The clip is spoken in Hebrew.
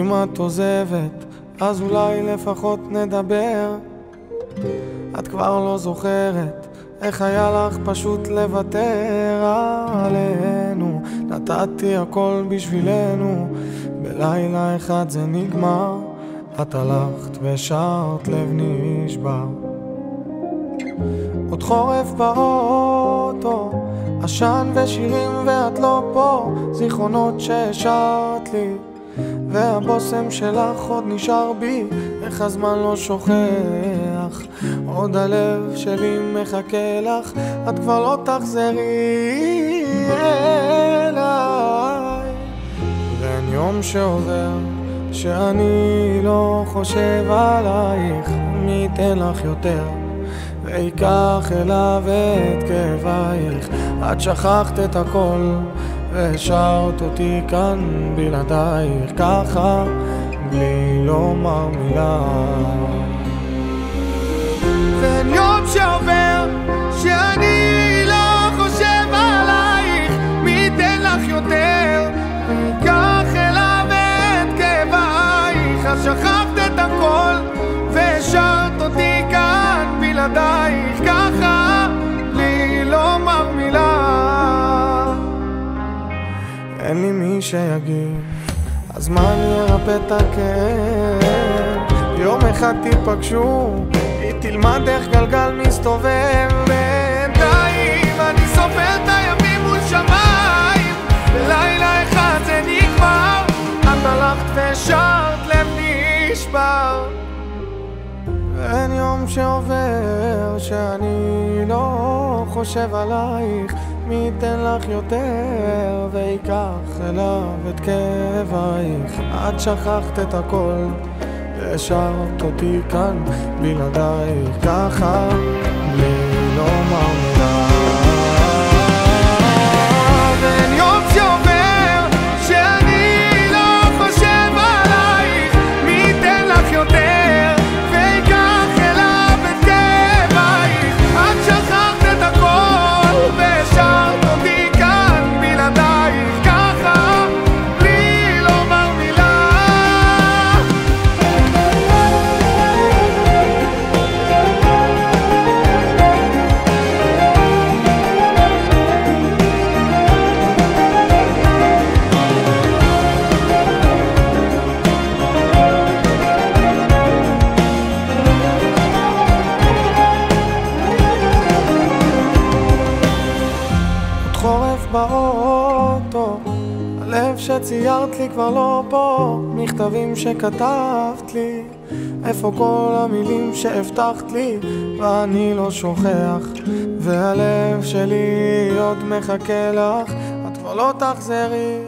אם את עוזבת, אז אולי לפחות נדבר. את כבר לא זוכרת איך היה לך פשוט לוותר עלינו. נתתי הכל בשבילנו, בלילה אחד זה נגמר. את הלכת ושרת לב נשבר. עוד חורף באוטו, עשן ושירים ואת לא פה, זיכרונות שהשארת לי. והבושם שלך עוד נשאר בי, איך הזמן לא שוכח. עוד הלב שלי מחכה לך, את כבר לא תחזרי אליי. ואין יום שעובר שאני לא חושב עלייך, מי ייתן לך יותר? ויקח אליו את כאבייך, את שכחת את הכל והשארת אותי כאן בלעדייך ככה בלי לומר מילה. ואין יום שעובר שאני לא חושב עלייך. מי ייתן לך יותר? ויקח אליו את כאבייך. אז שכחת את הכל והשארת אותי כאן בלעדייך ככה שיגיד, הזמן ירפא את הכאב. יום אחד תיפגשו, היא תלמד איך גלגל מסתובב. בינתיים אני סופר את הימים מול שמיים בלילה אחד זה נגמר את הלכת ושרת לב נשבר אין יום שעובר שאני לא חושב עלייך מי ייתן לך יותר ויקח אליו את כאבייך. את שכחת את הכל והשארת אותי כאן בלעדייך. ככה בלי לומר באוטו, הלב שציירת לי כבר לא פה, מכתבים שכתבת לי, איפה כל המילים שהבטחת לי, ואני לא שוכח, והלב שלי עוד מחכה לך, את כבר לא תחזרי.